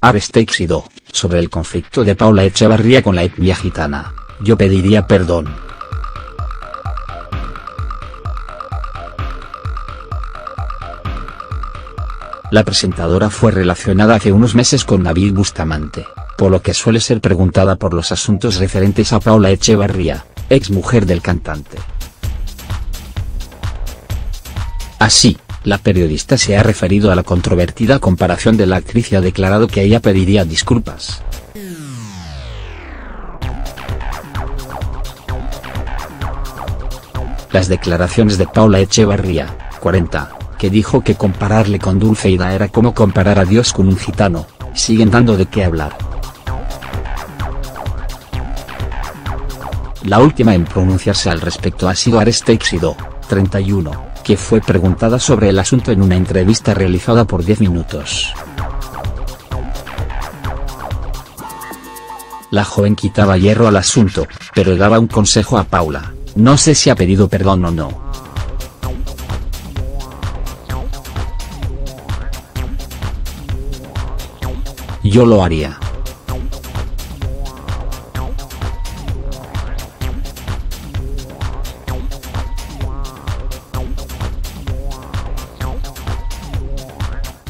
Aresteixido, sobre el conflicto de Paula Echevarría con la etnia gitana, yo pediría perdón. La presentadora fue relacionada hace unos meses con Nabil Bustamante, por lo que suele ser preguntada por los asuntos referentes a Paula Echevarría, ex mujer del cantante. Así, la periodista se ha referido a la controvertida comparación de la actriz y ha declarado que ella pediría disculpas. Las declaraciones de Paula Echevarría, 40, que dijo que compararle con Dulceida era como comparar a Dios con un gitano, siguen dando de qué hablar. La última en pronunciarse al respecto ha sido Aresteixido, 31, que fue preguntada sobre el asunto en una entrevista realizada por 10 minutos. La joven quitaba hierro al asunto, pero daba un consejo a Paula, no sé si ha pedido perdón o no. Yo lo haría.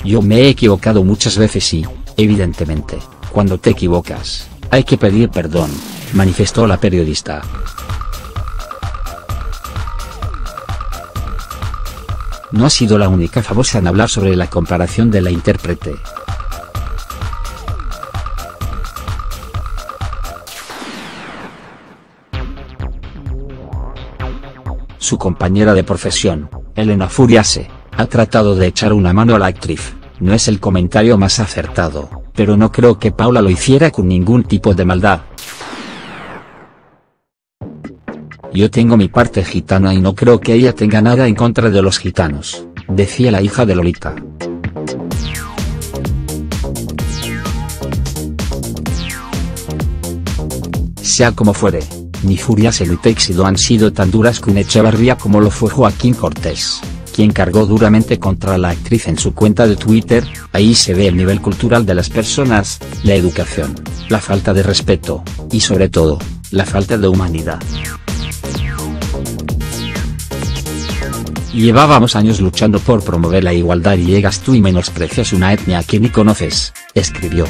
Yo me he equivocado muchas veces y, evidentemente, cuando te equivocas, hay que pedir perdón, manifestó la periodista. No ha sido la única famosa en hablar sobre la comparación de la intérprete. Su compañera de profesión, Elena Furiase, ha tratado de echar una mano a la actriz, no es el comentario más acertado, pero no creo que Paula lo hiciera con ningún tipo de maldad. Yo tengo mi parte gitana y no creo que ella tenga nada en contra de los gitanos, decía la hija de Lolita. Sea como fuere, ni Furias y han sido tan duras con Echevarría como lo fue Joaquín Cortés, quien cargó duramente contra la actriz en su cuenta de Twitter, ahí se ve el nivel cultural de las personas, la educación, la falta de respeto, y sobre todo, la falta de humanidad. Llevábamos años luchando por promover la igualdad y llegas tú y menosprecias una etnia que ni conoces, escribió.